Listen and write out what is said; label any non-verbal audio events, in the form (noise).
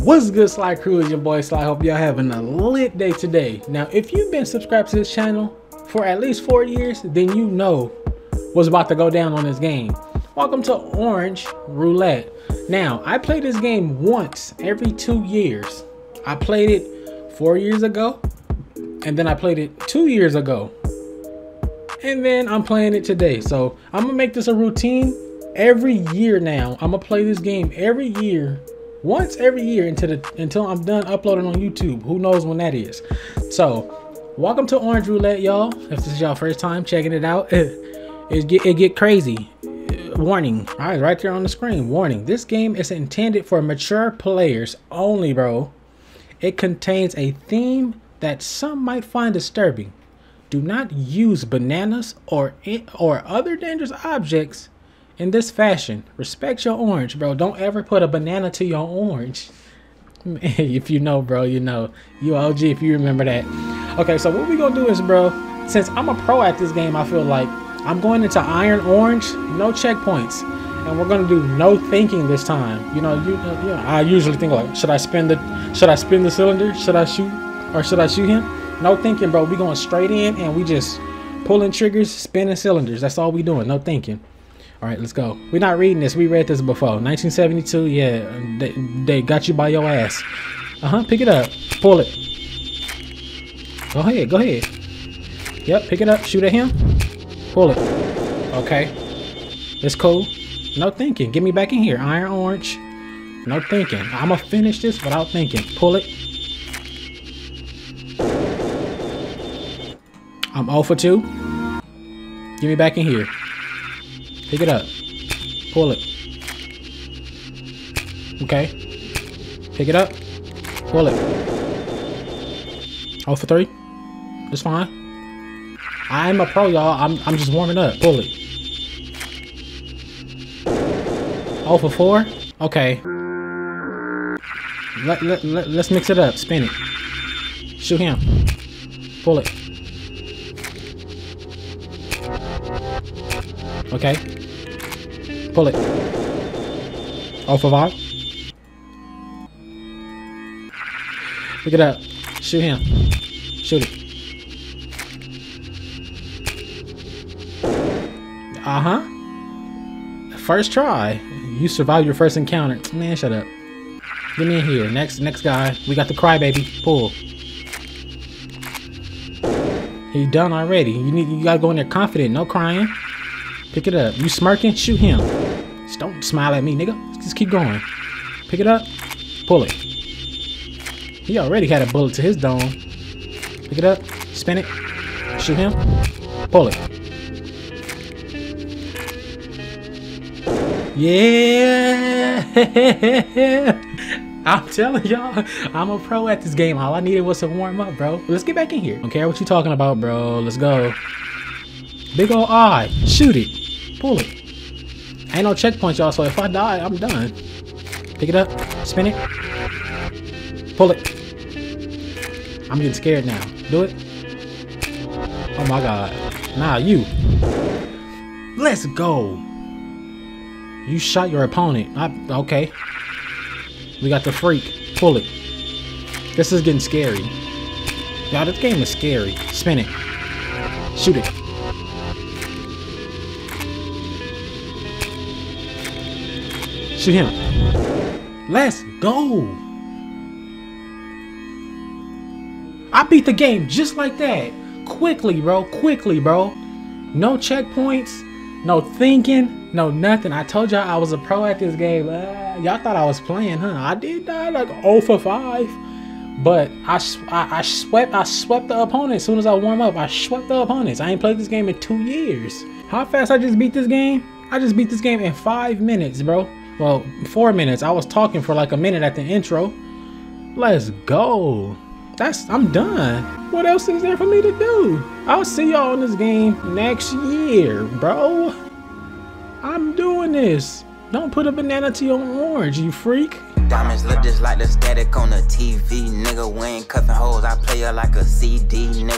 What's good, Sly Crew? It's your boy Sly. Hope y'all having a lit day today. Now, if you've been subscribed to this channel for at least four years, then you know what's about to go down on this game. Welcome to Orange Roulette. Now, I play this game once every two years. I played it four years ago, and then I played it two years ago. And then I'm playing it today. So I'm gonna make this a routine every year now. I'm gonna play this game every year once every year until the until I'm done uploading on YouTube. Who knows when that is? So, welcome to Orange Roulette, y'all. If this is y'all first time checking it out, (laughs) it, get it get crazy. Warning! All right, right there on the screen. Warning: This game is intended for mature players only, bro. It contains a theme that some might find disturbing. Do not use bananas or or other dangerous objects in this fashion. Respect your orange, bro. Don't ever put a banana to your orange. (laughs) if you know, bro, you know. You OG if you remember that. Okay, so what we gonna do is, bro, since I'm a pro at this game, I feel like I'm going into iron orange, no checkpoints. And we're gonna do no thinking this time. You know, you, uh, you know, I usually think like, should I spin the, should I spin the cylinder? Should I shoot, or should I shoot him? No thinking, bro. We going straight in, and we just pulling triggers, spinning cylinders. That's all we doing. No thinking. All right, let's go. We're not reading this. We read this before. 1972. Yeah, they, they got you by your ass. Uh huh. Pick it up. Pull it. Go ahead. Go ahead. Yep. Pick it up. Shoot at him. Pull it. Okay. It's cool. No thinking. Get me back in here. Iron orange. No thinking. I'm gonna finish this without thinking. Pull it. I'm 0 for 2. Get me back in here. Pick it up. Pull it. Okay. Pick it up. Pull it. Oh for three. It's fine. I'm a pro, y'all. I'm I'm just warming up. Pull it. Oh for four. Okay. Let, let, let, let's mix it up. Spin it. Shoot him. Pull it. Okay. Pull it. Off of out. Look it up. Shoot him. Shoot it. Uh-huh. First try. You survived your first encounter. Man, shut up. Get me in here. Next next guy. We got the crybaby. Pull. He done already. You need you gotta go in there confident, no crying. Pick it up. You smirking? Shoot him. Just don't smile at me, nigga. Just keep going. Pick it up. Pull it. He already had a bullet to his dome. Pick it up. Spin it. Shoot him. Pull it. Yeah! (laughs) I'm telling y'all, I'm a pro at this game. All I needed was some warm up, bro. Let's get back in here. Don't care what you talking about, bro. Let's go. Big ol' eye. Shoot it. Pull it. Ain't no checkpoints, y'all, so if I die, I'm done. Pick it up, spin it, pull it. I'm getting scared now. Do it. Oh my god. Nah, you. Let's go. You shot your opponent. I, okay. We got the freak. Pull it. This is getting scary. Y'all, this game is scary. Spin it. Shoot it. Shoot him. Let's go. I beat the game just like that. Quickly, bro. Quickly, bro. No checkpoints. No thinking. No nothing. I told y'all I was a pro at this game. Uh, y'all thought I was playing, huh? I did die like 0 for 5. But I, I, I swept I swept the opponent as soon as I warm up. I swept the opponents. I ain't played this game in two years. How fast I just beat this game? I just beat this game in five minutes, bro. Well, four minutes. I was talking for like a minute at the intro. Let's go. That's I'm done. What else is there for me to do? I'll see y'all in this game next year, bro. I'm doing this. Don't put a banana to your orange, you freak. Diamonds look just like the static on the TV, nigga. We ain't cuffing hoes. I play her like a CD, nigga.